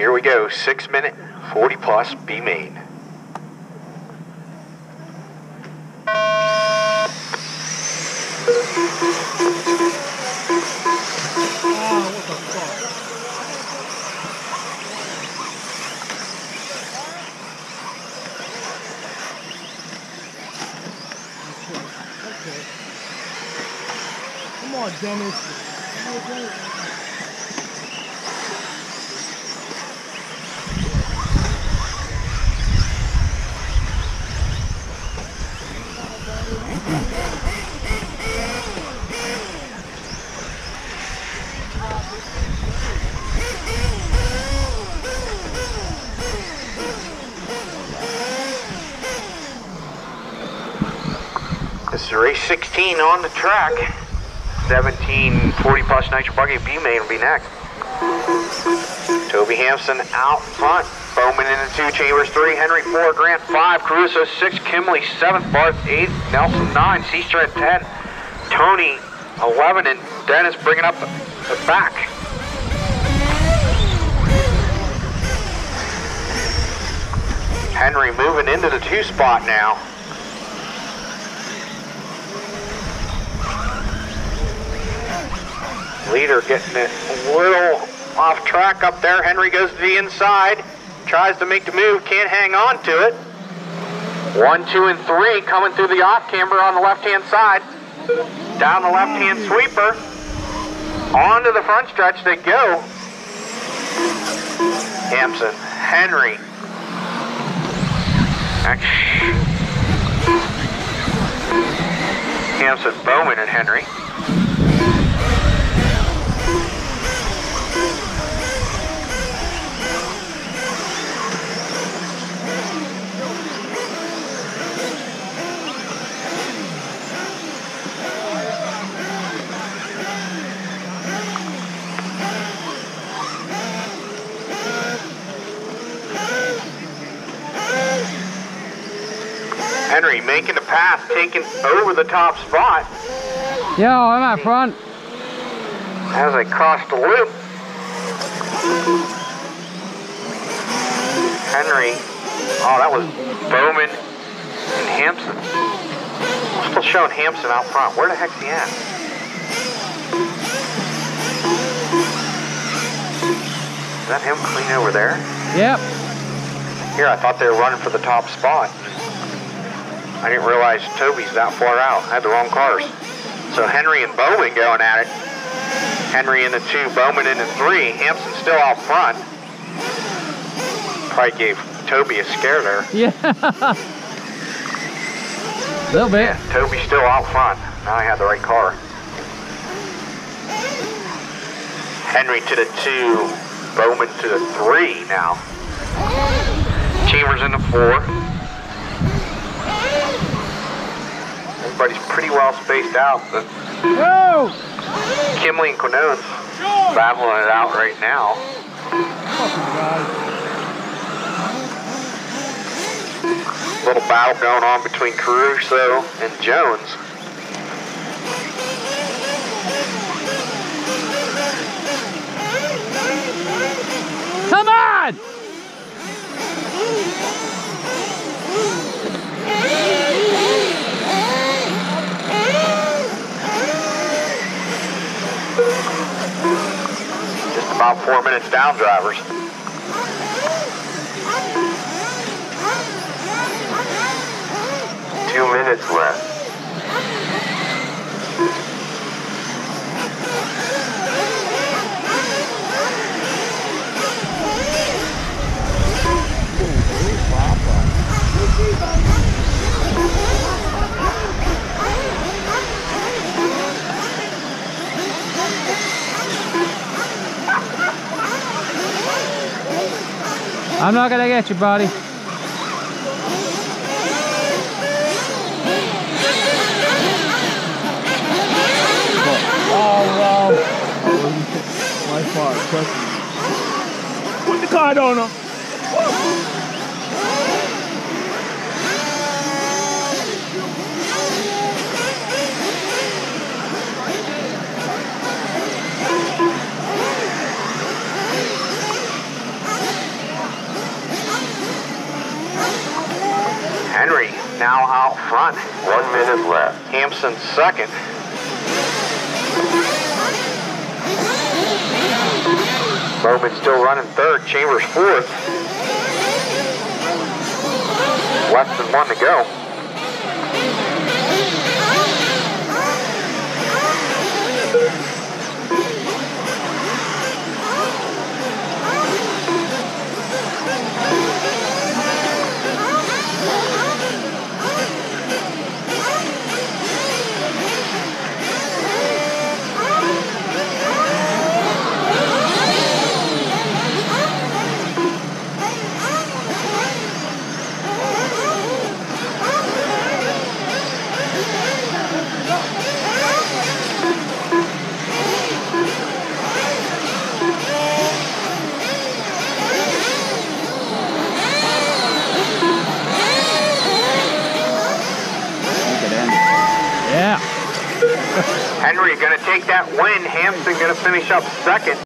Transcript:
Here we go, six minute, 40 plus, B main. Oh, Come on, Dennis. Race 16 on the track. 17 40 plus nitro buggy B main will be next. Toby Hampson out front. Bowman in the two, Chambers three, Henry four, Grant five, Caruso six, Kimley seventh, Barth eight, Nelson nine, Seastra ten, Tony eleven, and Dennis bringing up the back. Henry moving into the two spot now. Leader getting a little off track up there. Henry goes to the inside, tries to make the move, can't hang on to it. One, two, and three coming through the off camber on the left hand side. Down the left hand sweeper. Onto the front stretch they go. Hampson, Henry. Hampson, Bowman, and Henry. Henry making the pass, taking over the top spot Yo, I'm out front. as they cross the loop. Henry, oh, that was Bowman and Hampson. We're still showing Hampson out front. Where the heck's he at? Is that him clean over there? Yep. Here, I thought they were running for the top spot. I didn't realize Toby's that far out. I had the wrong cars. So Henry and Bowman going at it. Henry in the two, Bowman in the three. Hampson still out front. Probably gave Toby a scare there. Yeah. little bit. Yeah, Toby's still out front. Now I have the right car. Henry to the two, Bowman to the three now. Chambers in the four. Everybody's pretty well spaced out. The Whoa! Kimley and Quinones battling it out right now. Little battle going on between Caruso and Jones. Four minutes down, drivers. Two minutes left. I'm not gonna get you, buddy. Oh, wow. My fault, trust me. Put the car down now. now out front. One minute left. Hampson second. Bowman still running third. Chambers fourth. Less than one to go. Henry gonna take that win. Hampson gonna finish up second.